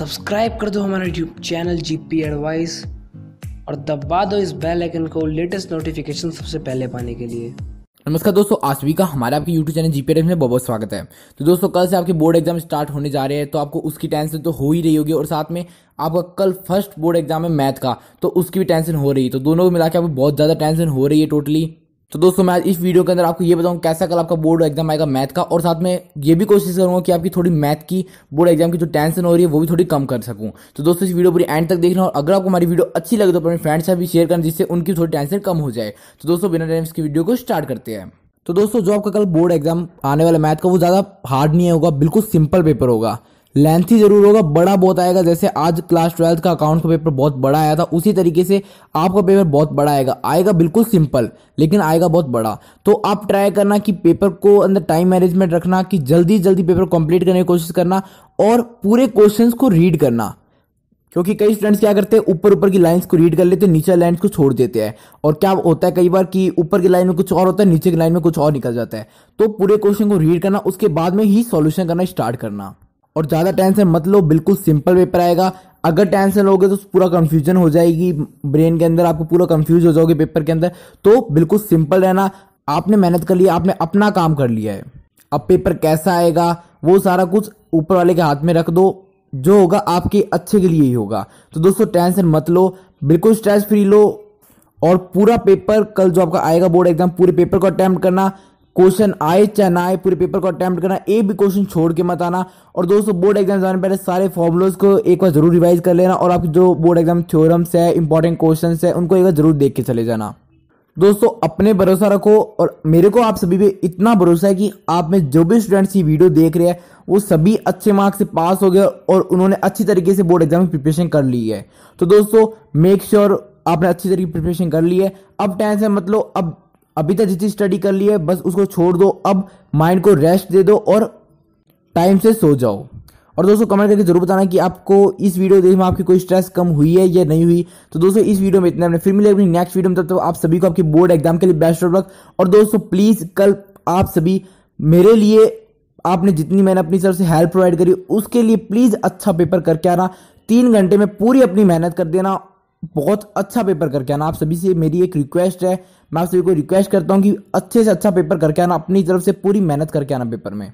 Subscribe कर दो हमारा यूट्यूब चैनल जीपी एडवाइस और दबा दो इस बेल आइकन को लेटेस्ट नोटिफिकेशन सबसे पहले पाने के लिए। नमस्कार दोस्तों भी का हमारे आपके यूट्यूब चैनल जीपी में बहुत बहुत स्वागत है। तो दोस्तों, कल से आपके बोर्ड एग्ज़ाम स्टार्ट होने जा रहे हैं तो आपको उसकी टेंशन तो हो ही रही होगी और साथ में आपका कल फ़र्स्ट बोर्ड एग्ज़ाम है मैथ का तो उसकी भी टेंशन हो रही है। तो दोनों को मिला के आपको बहुत ज़्यादा टेंशन हो रही है टोटली तो दोस्तों, मैं इस वीडियो के अंदर आपको ये बताऊँ कैसा कल आपका बोर्ड एग्ज़ाम आएगा मैथ का, और साथ में ये भी कोशिश करूँगा कि आपकी थोड़ी मैथ की, बोर्ड एग्ज़ाम की जो टेंशन हो रही है, वो भी थोड़ी कम कर सकूँ। तो दोस्तों, इस वीडियो पूरी एंड तक देखना, और अगर आपको हमारी वीडियो अच्छी लगे तो अपने फ्रेंड्स से भी शेयर करना, जिससे उनकी थोड़ी टेंशन कम हो जाए। तो दोस्तों, बिना टाइम की वीडियो को स्टार्ट करते हैं। तो दोस्तों, जो आपका कल बोर्ड एग्ज़ाम आने वाला मैथ का, वो ज़्यादा हार्ड नहीं होगा, बिल्कुल सिंपल पेपर होगा। लेंथी ज़रूर होगा, बड़ा बहुत आएगा। जैसे आज क्लास ट्वेल्थ का अकाउंट का पेपर बहुत बड़ा आया था, उसी तरीके से आपका पेपर बहुत बड़ा आएगा। आएगा बिल्कुल सिंपल लेकिन आएगा बहुत बड़ा। तो आप ट्राई करना कि पेपर को अंदर टाइम मैनेजमेंट रखना, कि जल्दी जल्दी पेपर कंप्लीट करने की कोशिश करना, और पूरे क्वेश्चंस को रीड करना। क्योंकि कई स्टूडेंट्स क्या करते हैं, ऊपर ऊपर की लाइंस को रीड कर लेते हैं, नीचे लाइंस को छोड़ देते हैं। और क्या होता है, कई बार कि ऊपर की लाइन में कुछ और होता है, नीचे की लाइन में कुछ और निकल जाता है। तो पूरे क्वेश्चन को रीड करना, उसके बाद में ही सॉल्यूशन करना स्टार्ट करना। और ज़्यादा टेंशन मत लो, बिल्कुल सिंपल पेपर आएगा। अगर टेंशन लोगे तो पूरा कंफ्यूजन हो जाएगी ब्रेन के अंदर आपको पूरा कंफ्यूज हो जाओगे पेपर के अंदर। तो बिल्कुल सिंपल रहना, आपने मेहनत कर लिया, आपने अपना काम कर लिया है। अब पेपर कैसा आएगा, वो सारा कुछ ऊपर वाले के हाथ में रख दो, जो होगा आपके अच्छे के लिए ही होगा। तो दोस्तों, टेंशन मत लो, बिल्कुल स्ट्रेस फ्री लो। और पूरा पेपर कल जो आपका आएगा बोर्ड एग्ज़ाम पूरे पेपर को अटेम्प्ट करना। क्वेश्चन आए चाहे ना आए, पूरे पेपर को अटेम्प्ट करना, एक भी क्वेश्चन छोड़ के मत आना। और दोस्तों बोर्ड एग्ज़ाम जाने पहले सारे फॉर्मुलोज को एक बार ज़रूर रिवाइज कर लेना और आपकी जो बोर्ड एग्ज़ाम थ्योरम्स है इंपॉर्टेंट क्वेश्चन है, उनको एक बार ज़रूर देख के चले जाना। दोस्तों, अपने भरोसा रखो और मेरे को आप सभी पे इतना भरोसा है कि आप में जो भी स्टूडेंट्स ये वीडियो देख रहे हैं, वो सभी अच्छे मार्क्स से पास हो गए और उन्होंने अच्छी तरीके से बोर्ड एग्ज़ाम की प्रिपरेशन कर ली है। तो दोस्तों मेक श्योर sure आपने अच्छी तरीके प्रिपरेशन कर ली है। अब टेंशन मत लो अब अभी तक जितनी स्टडी कर ली है, बस उसको छोड़ दो। अब माइंड को रेस्ट दे दो और टाइम से सो जाओ। और दोस्तों कमेंट करके ज़रूर बताना कि आपको इस वीडियो देखने में आपकी कोई स्ट्रेस कम हुई है या नहीं हुई। तो दोस्तों, इस वीडियो में इतना फिर मिले अपनी नेक्स्ट वीडियो में। तब तो आप सभी को आपके बोर्ड एग्ज़ाम के लिए बेस्ट ऑफ़ लक और दोस्तों प्लीज़ कल आप सभी मेरे लिए आपने जितनी मैंने अपनी तरफ़ से हेल्प प्रोवाइड करी, उसके लिए प्लीज़ अच्छा पेपर करके आना। तीन घंटे में पूरी अपनी मेहनत कर देना। बहुत अच्छा पेपर करके आना। आप सभी से मेरी एक रिक्वेस्ट है। मैं आप सभी को रिक्वेस्ट करता हूँ कि अच्छे से अच्छा पेपर करके आना, अपनी तरफ़ से पूरी मेहनत करके आना पेपर में।